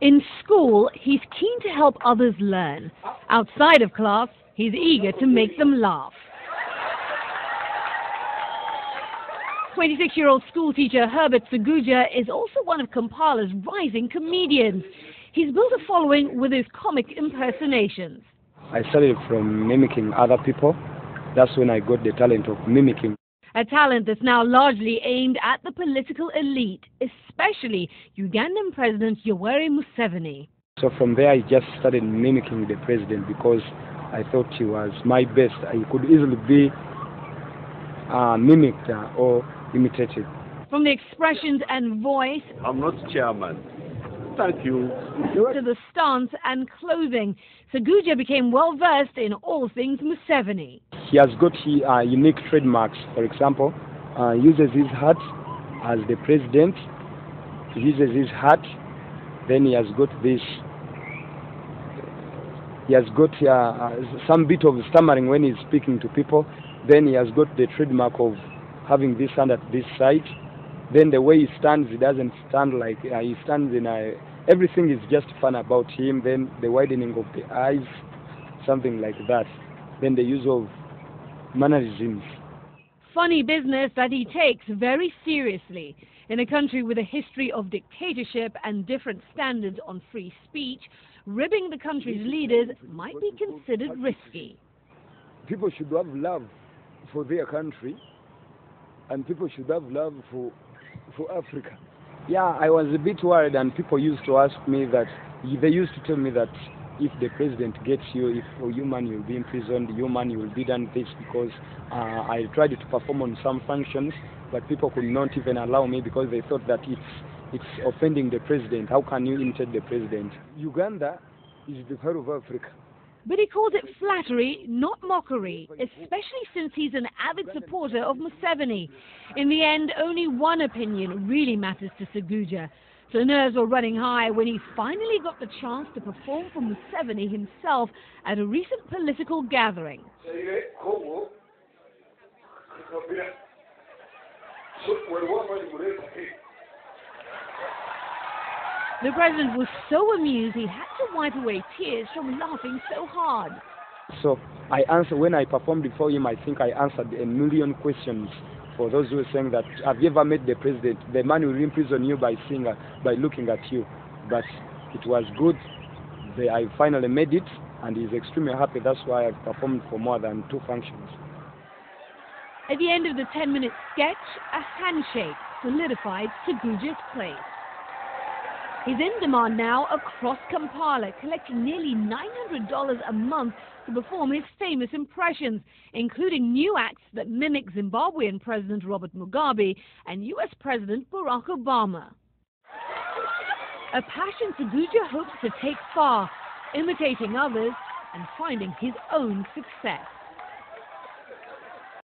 In school, he's keen to help others learn. Outside of class, he's eager to make them laugh. 26-year-old schoolteacher Herbert Segujja is also one of Kampala's rising comedians. He's built a following with his comic impersonations. I started from mimicking other people. That's when I got the talent of mimicking. A talent that's now largely aimed at the political elite, especially Ugandan President Yoweri Museveni. So from there, I just started mimicking the president because I thought he was my best. I could easily be uh, mimicked uh, or imitated. From the expressions and voice. I'm not chairman. Thank you. To the stance and clothing, Segujja became well versed in all things Museveni. He has got uh, unique trademarks. For example, uh, uses his hat as the president. He uses his hat. Then he has got this. He has got uh, uh, some bit of stammering when he's speaking to people. Then he has got the trademark of having this hand at this side. Then the way he stands, he doesn't stand like uh, he stands in a. Everything is just fun about him. Then the widening of the eyes, something like that. Then the use of mannerisms. Funny business that he takes very seriously. In a country with a history of dictatorship and different standards on free speech, ribbing the country's leaders might be considered risky. People should have love for their country and people should have love for for Africa. Yeah, I was a bit worried, and people used to ask me that they used to tell me that if the president gets you, if you man you'll be imprisoned, you man you will be done this because uh, I tried to perform on some functions, but people could not even allow me because they thought that it's it's offending the president. How can you imitate the president? Uganda is the heart of Africa. But he calls it flattery, not mockery, especially since he's an avid supporter of Museveni. In the end, only one opinion really matters to Segujja. So nerves were running high when he finally got the chance to perform for Museveni himself at a recent political gathering. The president was so amused he had to wipe away tears from laughing so hard. So I answered when I performed before him. I think I answered a million questions for those who are saying that have you ever met the president? The man will imprison you by seeing, by looking at you. But it was good. The, I finally made it, and he's extremely happy. That's why I've performed for more than two functions. At the end of the 10-minute sketch, a handshake solidified Segujja's place. He's in demand now across Kampala, collecting nearly $900 a month to perform his famous impressions, including new acts that mimic Zimbabwean President Robert Mugabe and US President Barack Obama. A passion Segujja hopes to take far, imitating others and finding his own success.